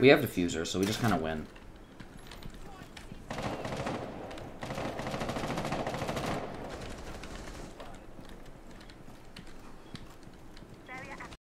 We have Diffuser, so we just kind of win.